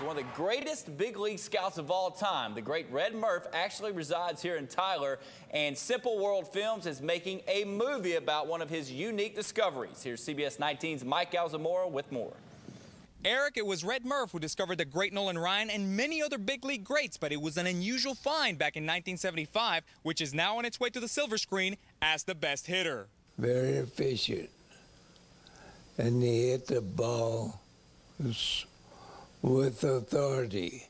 One of the greatest big league scouts of all time, the great Red Murff, actually resides here in Tyler, and Simple World Films is making a movie about one of his unique discoveries. Here's CBS 19's Mike Alzamora with more. Eric, it was Red Murff who discovered the great Nolan Ryan and many other big league greats, but it was an unusual find back in 1975, which is now on its way to the silver screen as the best hitter. Very efficient. And he hit the ball with authority.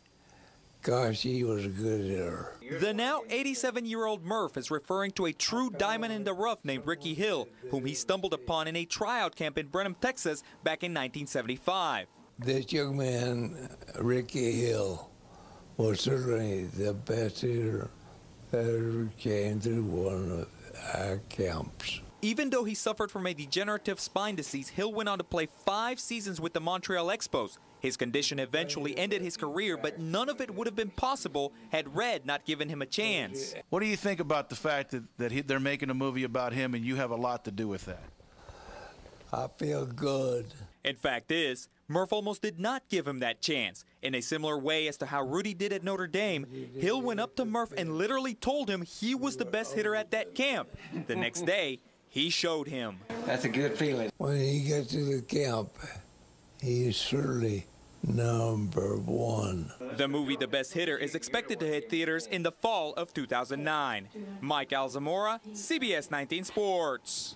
Gosh, he was a good hitter. The now 87 year old Murff is referring to a true diamond in the rough named Rickey Hill, whom he stumbled upon in a tryout camp in Brenham, Texas back in 1975. This young man, Rickey Hill, was certainly the best hitter that ever came through one of our camps. Even though he suffered from a degenerative spine disease, Hill went on to play five seasons with the Montreal Expos. His condition eventually ended his career, but none of it would have been possible had Red not given him a chance. What do you think about the fact that, that he, they're making a movie about him and you have a lot to do with that? I feel good. In fact is, Murff almost did not give him that chance. In a similar way as to how Rudy did at Notre Dame, Hill went up to Murff and literally told him he was the best hitter at that camp. The next day, he showed him. That's a good feeling. When he got to the camp, he's certainly number one. The movie The Best Hitter is expected to hit theaters in the fall of 2009. Mike Alzamora, CBS 19 Sports.